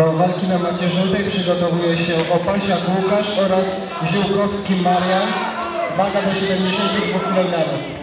Do walki na macie żółtej przygotowuje się Opasiak Łukasz oraz Ziółkowski Marian. Waga do 72 kg.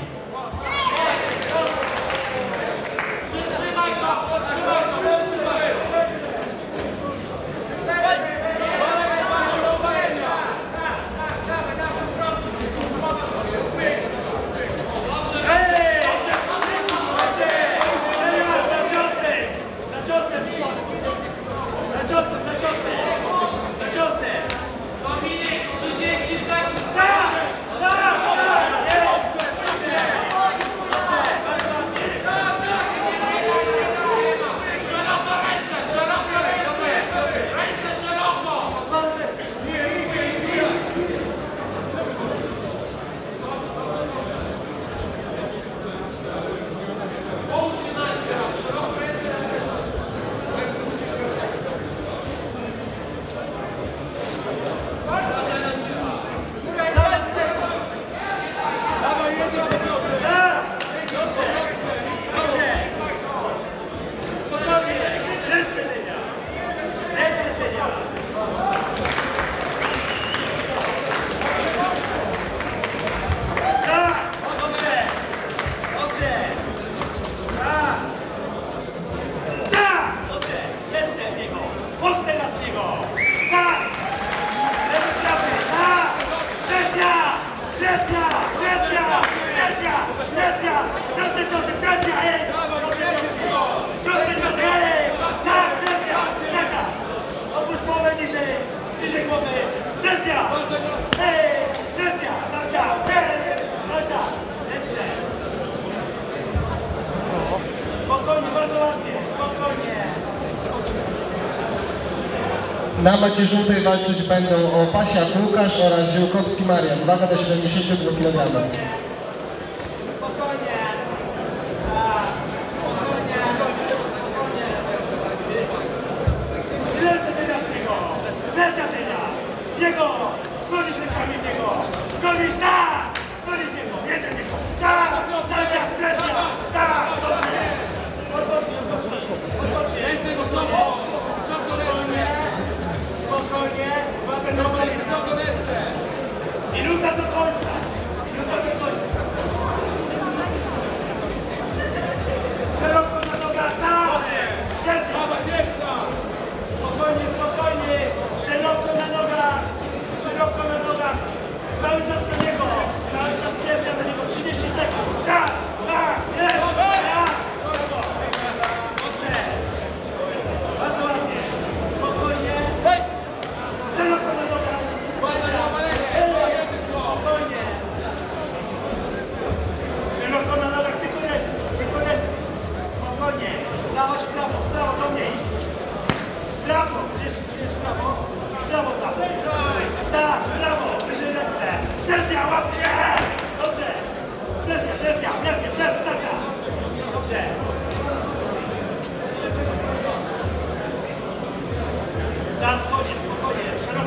Na macie żółtej walczyć będą o Pasiak Łukasz oraz Ziółkowski Marian. Waga do 72 kg.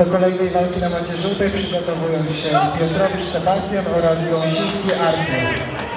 Do kolejnej walki na macie żółtej przygotowują się Piotrowicz Sebastian oraz Gąsiński Artur.